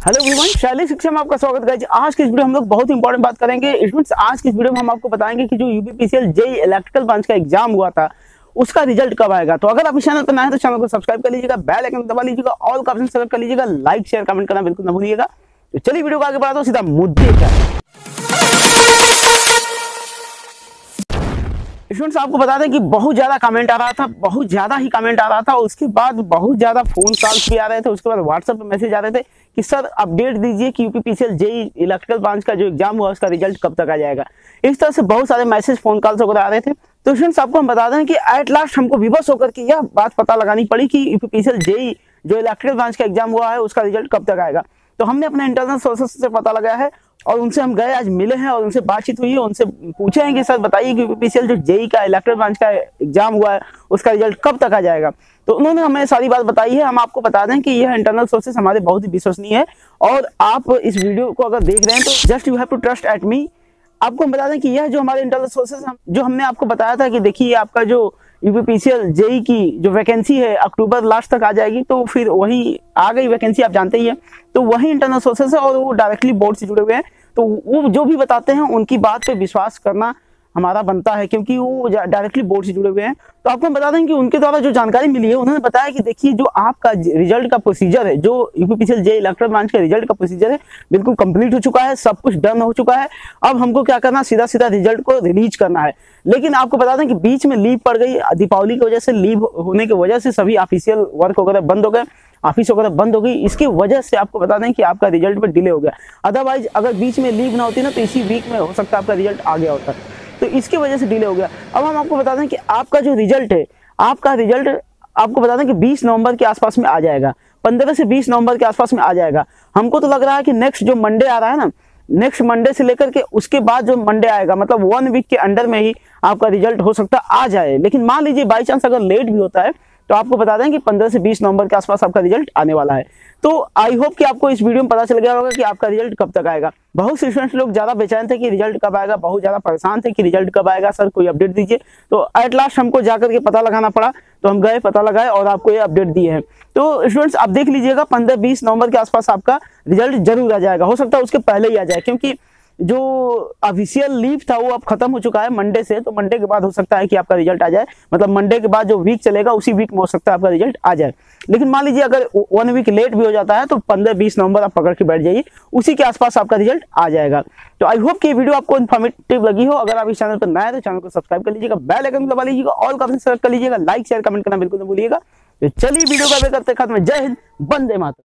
Hello everyone शैली शिक्षा में आपका स्वागत है। आज की इस वीडियो हम लोग बहुत इंपॉर्टेंट बात करेंगे। स्टूडेंट्स आज की इस वीडियो में हम आपको बताएँगे कि जो यूपीपीसीएल जेई इलेक्ट्रिकल ब्रांच का एग्ज़ाम हुआ था, उसका रिज़ल्ट कब आएगा? तो अगर आप इस चैनल पर नए हैं तो चैनल को सब्सक्राइब कर लीजिएगा बेल आइकन दबा लीजिएगा ऑल का ऑप्शन सेलेक्ट कर लीजिएगा लाइक शेयर कमेंट करना बिल्कुल न भूलिएगा। तो चलिए वीडियो को आगे बढ़ाते हो सीधा मुद्दे क्या स्टूडेंट्स आपको बता दें कि बहुत ज़्यादा कमेंट आ रहा था, बहुत ज़्यादा ही कमेंट आ रहा था उसके बाद बहुत ज़्यादा फ़ोन कॉल्स भी आ रहे थे, उसके बाद व्हाट्सएप पे मैसेज आ रहे थे। कि सर अपडेट दीजिए कि यूपीपीसीएल जेई इलेक्ट्रिकल ब्रांच का जो एग्ज़ाम हुआ, उसका रिज़ल्ट कब तक आ जाएगा। इस तरह से बहुत सारे मैसेज फ़ोन कॉल वगैरह आ रहे थे। तो स्टूडेंट्स आपको हम बता दें कि एट लास्ट हमको विवश होकर के यह बात पता लगानी पड़ी कि यूपीपीसीएल जेई जो इलेक्ट्रिकल ब्रांच का एग्ज़ाम हुआ है, उसका रिज़ल्ट कब तक आएगा। तो हमने अपने इंटरनल सोर्सेस से पता लगाया है और उनसे हम गए, आज मिले हैं और उनसे बातचीत हुई है, उनसे पूछे हैं कि सर बताइए कि यूपीसीएल जो जेई का इलेक्ट्रिकल ब्रांच का एग्ज़ाम हुआ है, उसका रिज़ल्ट कब तक आ जाएगा? तो उन्होंने हमें सारी बात बताई है, हम आपको बता दें कि यह इंटरनल सोर्सेस हमारे बहुत ही विश्वसनीय है और आप इस वीडियो को अगर देख रहे हैं तो just you have to trust at me आपको हम बता दें कि यह जो हमारे इंटरनल सोर्सेस जो हमने आपको बताया था कि देखिए आपका जो यूपीपीसीएल जेई की जो वैकेंसी है, अक्टूबर लास्ट तक आ जाएगी तो फिर वही आ गई वैकेंसी, आप जानते ही है। तो वही इंटरनल सोर्सेस है और वो डायरेक्टली बोर्ड से जुड़े हुए हैं। तो वो जो भी बताते हैं, उनकी बात पे विश्वास करना हमारा बनता है, क्योंकि वो डायरेक्टली बोर्ड से जुड़े हुए हैं। तो आपको हम बता दें कि उनके द्वारा जो जानकारी मिली है, उन्होंने बताया कि देखिए, जो आपका रिज़ल्ट का प्रोसीजर है, जो यूपीपीसीएल जे इलेक्ट्रल ब्रांच का रिज़ल्ट का प्रोसीजर है, बिल्कुल कंप्लीट हो चुका है, सब कुछ डन हो चुका है। अब हमको क्या करना सीधा सीधा रिज़ल्ट को रिलीज़ करना है। लेकिन आपको बता दें कि बीच में लीव पड़ गई, दीपावली की वजह से लीव होने की वजह से सभी ऑफिशियल वर्क वगैरह बंद हो गए ऑफ़िस वगैरह बंद हो गई। इसकी वजह से आपको बता दें कि आपका रिज़ल्ट पर डिले हो गया। अदरवाइज़ अगर बीच में लीव ना होती ना तो इसी वीक में हो सकता है आपका रिज़ल्ट आ गया होता तो इसकी वजह से डिले हो गया। अब हम आपको बता दें कि आपका जो रिज़ल्ट है, आपका रिज़ल्ट आपको बता दें कि 20 नवंबर के आसपास में आ जाएगा। 15 से 20 नवंबर के आसपास में आ जाएगा। हमको तो लग रहा है कि नेक्स्ट जो मंडे आ रहा है ना नेक्स्ट मंडे से लेकर के उसके बाद जो मंडे आएगा मतलब वन वीक के अंडर में ही आपका रिज़ल्ट हो सकता, आ जाए। लेकिन मान लीजिए बाई चांस अगर लेट भी होता है तो आपको बता दें कि 15 से 20 नवंबर के आसपास आपका रिज़ल्ट आने वाला है। तो आई होप कि आपको इस वीडियो में पता चल गया होगा कि आपका रिज़ल्ट कब तक आएगा। बहुत स्टूडेंट्स लोग ज़्यादा बेचैन थे कि रिज़ल्ट कब आएगा, बहुत ज़्यादा परेशान थे कि रिज़ल्ट कब आएगा। सर, कोई अपडेट दीजिए। तो एट लास्ट हमको जाकर के पता लगाना पड़ा तो हम गए, पता लगाए और आपको ये अपडेट दिए हैं। तो स्टूडेंट्स, आप देख लीजिएगा, पंद्रह बीस नवंबर के आसपास आपका रिज़ल्ट ज़रूर आ जाएगा। हो सकता है उसके पहले ही आ जाए, क्योंकि जो ऑफिशियल लीव था, वो अब खत्म हो चुका है मंडे से तो मंडे के बाद हो सकता है कि आपका रिज़ल्ट आ जाए। मतलब मंडे के बाद जो वीक चलेगा, उसी वीक में हो सकता है आपका रिज़ल्ट आ जाए। लेकिन मान लीजिए, अगर वन वीक लेट भी हो जाता है तो पंद्रह, बीस नवंबर आप पकड़ के बैठ जाइए, उसी के आसपास आपका रिज़ल्ट आ जाएगा। तो आई होप कि वीडियो आपको इन्फॉर्मेटिव लगी हो। अगर आप इस चैनल पर नए तो चैनल को सब्सक्राइब कर लीजिएगा बेल आइकन दबा लीजिएगा ऑल का सेलेक्ट कर लीजिएगा लाइक शेयर कमेंट करना बिल्कुल नहीं भूलिएगा। तो चलिए वीडियो का करते खत्म जय हिंद बंदे माता